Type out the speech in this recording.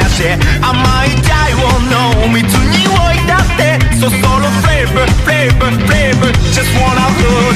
して甘いチャイを飲みつにおいだって So solo flavor, flavor, flavor Just wanna hood